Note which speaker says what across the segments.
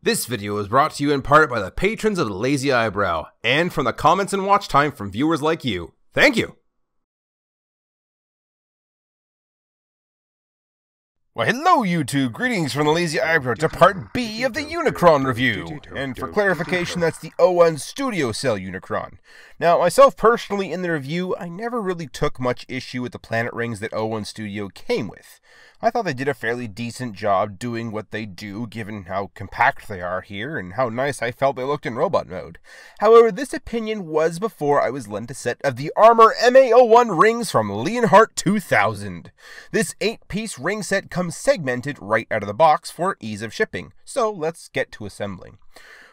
Speaker 1: This video is brought to you in part by the patrons of the Lazy Eyebrow, and from the comments and watch time from viewers like you. Thank you! Well, hello, YouTube. Greetings from the Lazy Eyebrow to part B of the Unicron review. And for clarification, that's the O1 Studio Cell Unicron. Now, myself personally, in the review, I never really took much issue with the planet rings that O1 Studio came with. I thought they did a fairly decent job doing what they do, given how compact they are here and how nice I felt they looked in robot mode. However, this opinion was before I was lent a set of the Armor MA01 rings from Leonhardt 2000. This 8-piece ring set comes segmented right out of the box for ease of shipping, so let's get to assembling.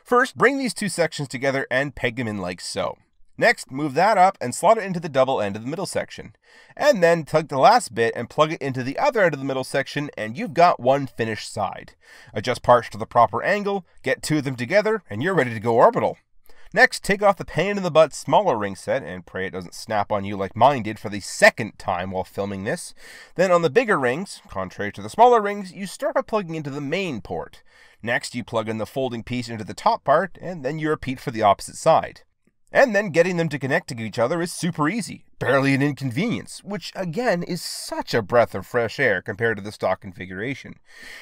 Speaker 1: First, bring these two sections together and peg them in like so. Next, move that up and slot it into the double end of the middle section. And then tug the last bit and plug it into the other end of the middle section and you've got one finished side. Adjust parts to the proper angle, get two of them together, and you're ready to go orbital. Next, take off the pain in the butt smaller ring set and pray it doesn't snap on you like mine did for the second time while filming this. Then on the bigger rings, contrary to the smaller rings, you start by plugging into the main port. Next, you plug in the folding piece into the top part, and then you repeat for the opposite side. And then getting them to connect to each other is super easy, barely an inconvenience, which again is such a breath of fresh air compared to the stock configuration.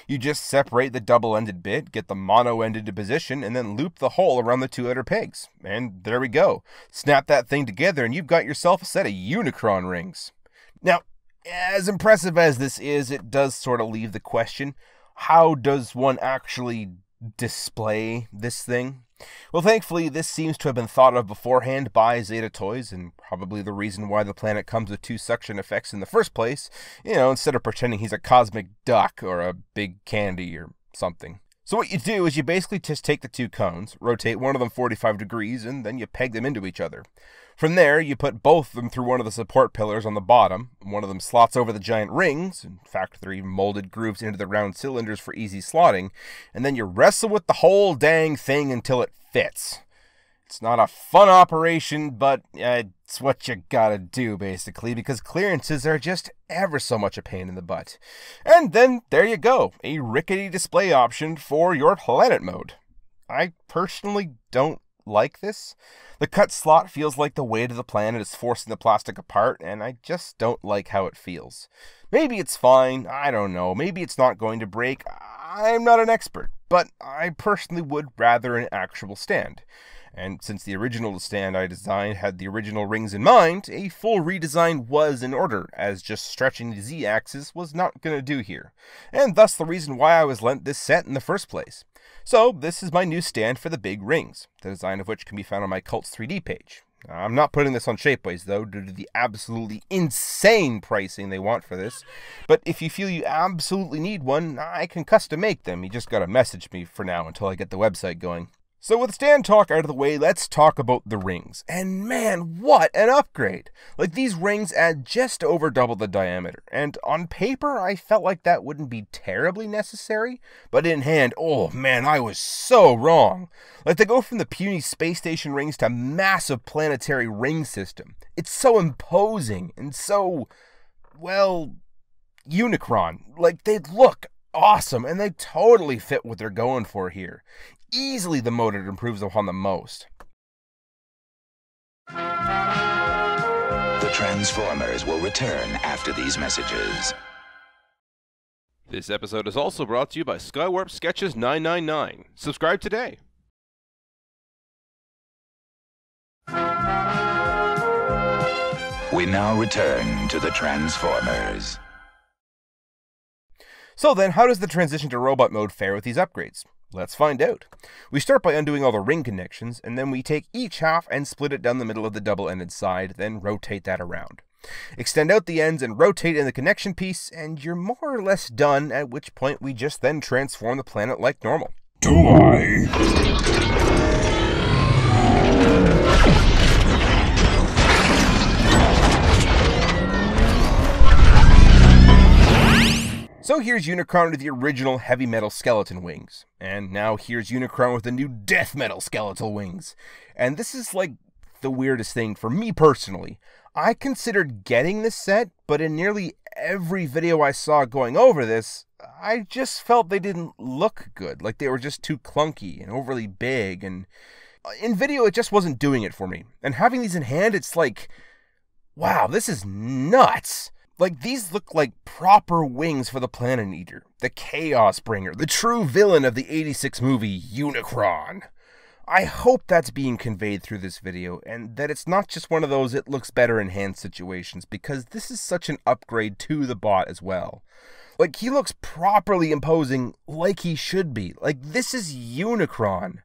Speaker 1: You just separate the double ended bit, get the mono end to position, and then loop the hole around the two other pegs. And there we go. Snap that thing together, and you've got yourself a set of Unicron rings. Now, as impressive as this is, it does sort of leave the question how does one actually display this thing? Well, thankfully, this seems to have been thought of beforehand by Zeta Toys, and probably the reason why the planet comes with two suction effects in the first place, you know, instead of pretending he's a cosmic duck or a big candy or something. So what you do is you basically just take the two cones, rotate one of them 45 degrees, and then you peg them into each other. From there, you put both of them through one of the support pillars on the bottom. One of them slots over the giant rings. In fact, they're even molded grooves into the round cylinders for easy slotting. And then you wrestle with the whole dang thing until it fits. It's not a fun operation, but uh, it's what you gotta do, basically, because clearances are just ever so much a pain in the butt. And then there you go, a rickety display option for your planet mode. I personally don't like this. The cut slot feels like the weight of the planet is forcing the plastic apart, and I just don't like how it feels. Maybe it's fine, I don't know. Maybe it's not going to break. I'm not an expert, but I personally would rather an actual stand. And since the original stand I designed had the original rings in mind, a full redesign was in order, as just stretching the Z axis was not going to do here. And thus the reason why I was lent this set in the first place. So, this is my new stand for the big rings, the design of which can be found on my Cults 3D page. I'm not putting this on Shapeways though, due to the absolutely insane pricing they want for this. But if you feel you absolutely need one, I can custom make them. You just gotta message me for now until I get the website going. So with stand talk out of the way, let's talk about the rings. And man, what an upgrade! Like these rings add just over double the diameter. And on paper, I felt like that wouldn't be terribly necessary, but in hand, oh man, I was so wrong. Like they go from the puny space station rings to massive planetary ring system. It's so imposing and so well, Unicron. Like they look awesome and they totally fit what they're going for here easily the mode it improves upon the most.
Speaker 2: The Transformers will return after these messages.
Speaker 1: This episode is also brought to you by Skywarp Sketches 999. Subscribe today.
Speaker 2: We now return to the Transformers.
Speaker 1: So then, how does the transition to robot mode fare with these upgrades? Let's find out. We start by undoing all the ring connections, and then we take each half and split it down the middle of the double-ended side, then rotate that around. Extend out the ends and rotate in the connection piece, and you're more or less done, at which point we just then transform the planet like normal.
Speaker 2: Do I?
Speaker 1: So here's Unicron with the original heavy metal skeleton wings. And now here's Unicron with the new death metal skeletal wings. And this is like the weirdest thing for me personally. I considered getting this set, but in nearly every video I saw going over this, I just felt they didn't look good. Like they were just too clunky and overly big. And uh, in video, it just wasn't doing it for me. And having these in hand, it's like, wow, this is nuts. Like, these look like proper wings for the Planet Eater, the Chaos Bringer, the true villain of the 86 movie Unicron. I hope that's being conveyed through this video and that it's not just one of those it looks better in hand situations because this is such an upgrade to the bot as well. Like he looks properly imposing like he should be. Like this is Unicron.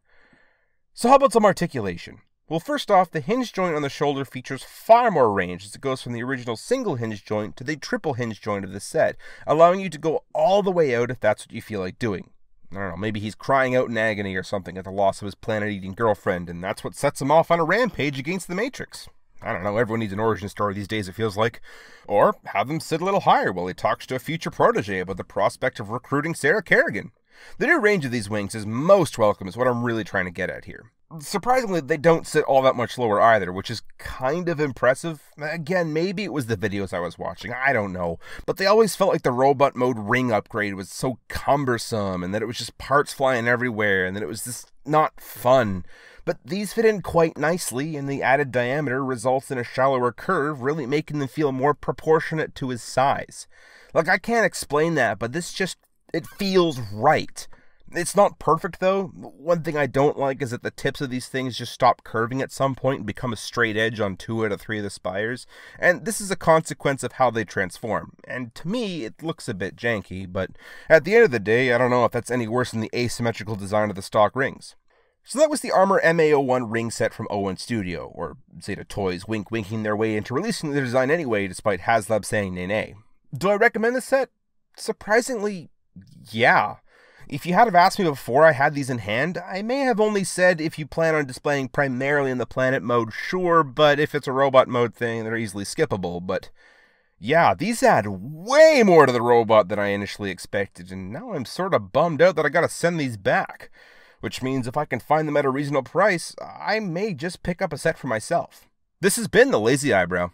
Speaker 1: So how about some articulation? Well, first off, the hinge joint on the shoulder features far more range as it goes from the original single hinge joint to the triple hinge joint of the set, allowing you to go all the way out if that's what you feel like doing. I don't know, maybe he's crying out in agony or something at the loss of his planet eating girlfriend, and that's what sets him off on a rampage against the Matrix. I don't know, everyone needs an origin story these days, it feels like. Or have him sit a little higher while he talks to a future protege about the prospect of recruiting Sarah Kerrigan. The new range of these wings is most welcome, is what I'm really trying to get at here surprisingly, they don't sit all that much lower either, which is kind of impressive. Again, maybe it was the videos I was watching, I don't know. But they always felt like the robot mode ring upgrade was so cumbersome and that it was just parts flying everywhere and that it was just not fun. But these fit in quite nicely, and the added diameter results in a shallower curve, really making them feel more proportionate to his size. Like, I can't explain that, but this just, it feels right. It's not perfect though. One thing I don't like is that the tips of these things just stop curving at some point and become a straight edge on two out of three of the spires. And this is a consequence of how they transform. And to me, it looks a bit janky, but at the end of the day, I don't know if that's any worse than the asymmetrical design of the stock rings. So that was the Armor MA01 ring set from O1 Studio, or Zeta Toys wink winking their way into releasing the design anyway, despite HasLab saying nay nay. Do I recommend this set? Surprisingly, yeah. If you had have asked me before I had these in hand, I may have only said if you plan on displaying primarily in the planet mode, sure, but if it's a robot mode thing, they're easily skippable. But yeah, these add way more to the robot than I initially expected, and now I'm sort of bummed out that I gotta send these back. Which means if I can find them at a reasonable price, I may just pick up a set for myself. This has been the Lazy Eyebrow.